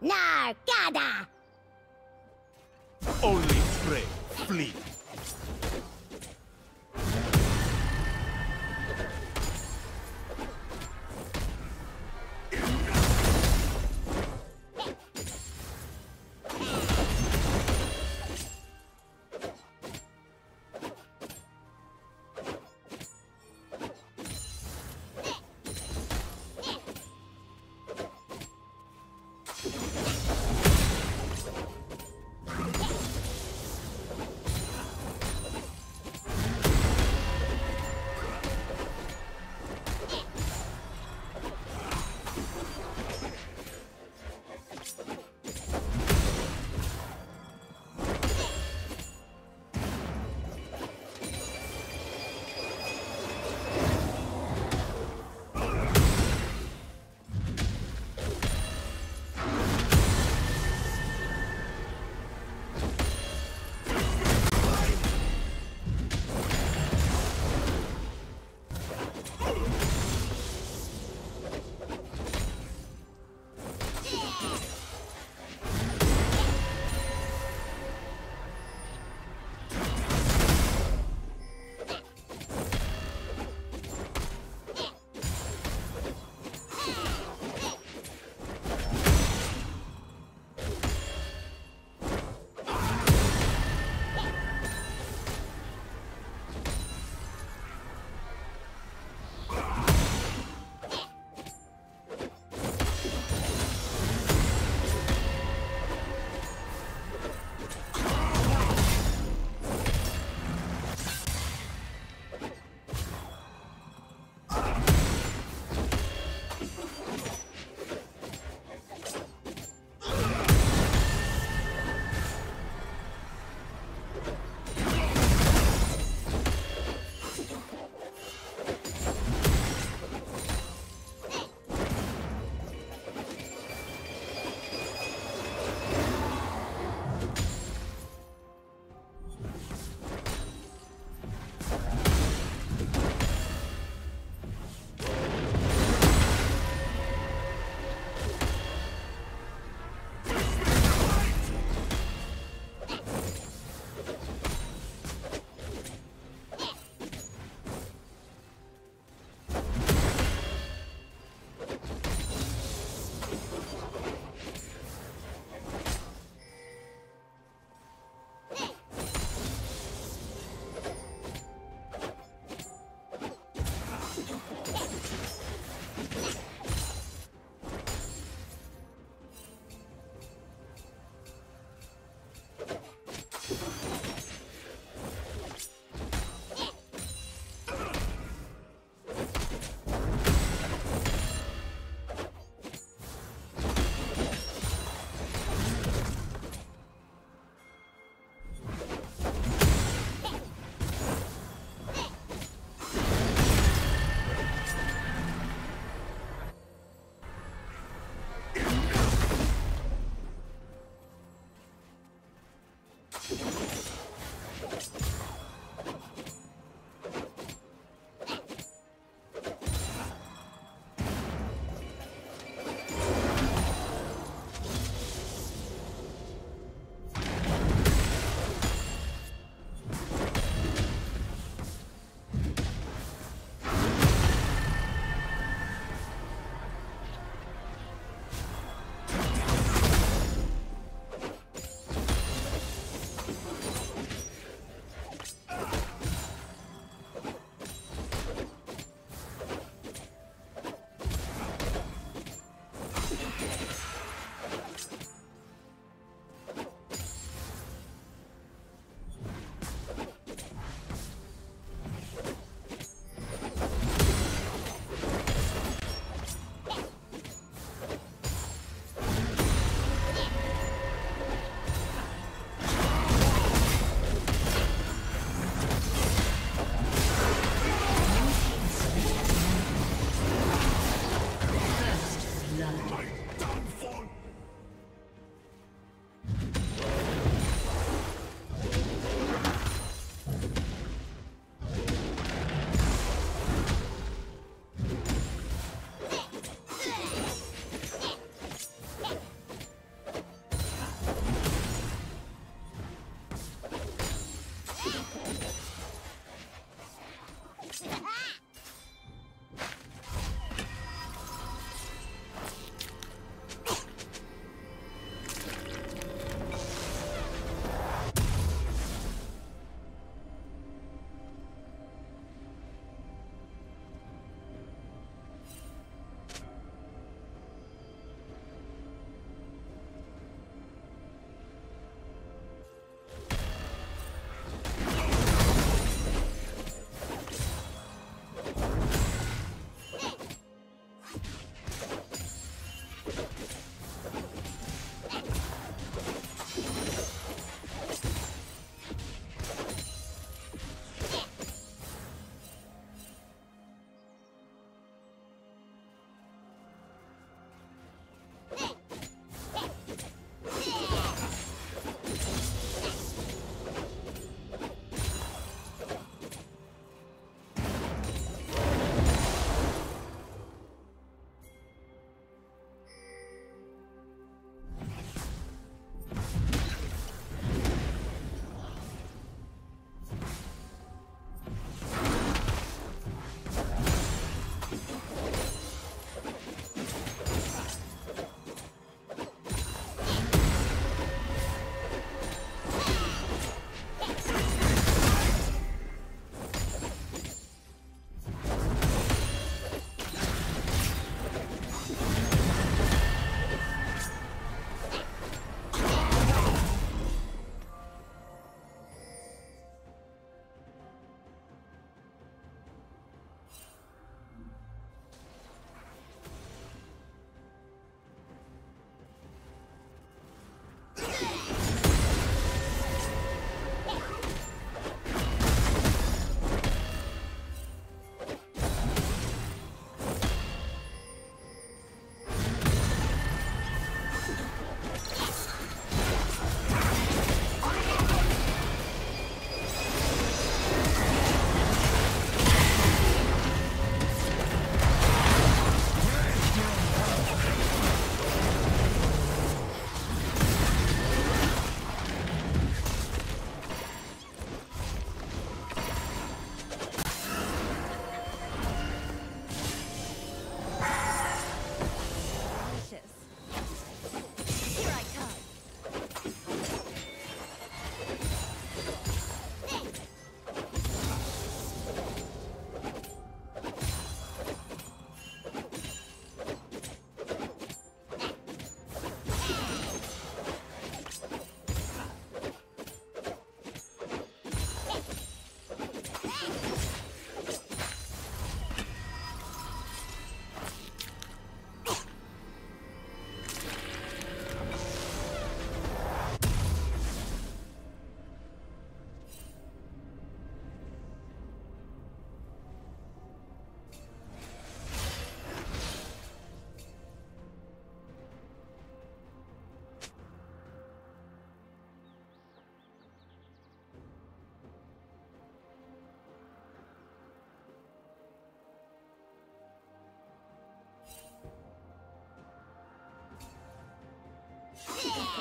Nargada! Only pray, flee.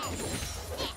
Yeah.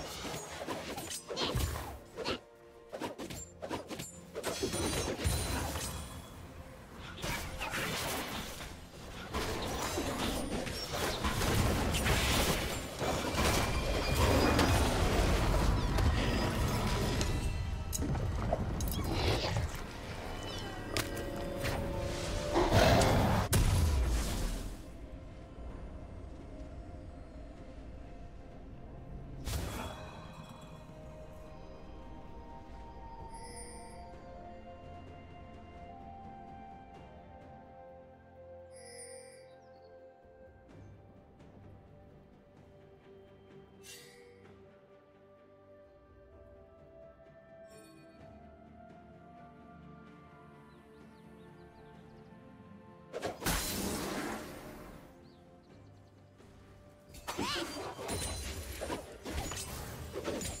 you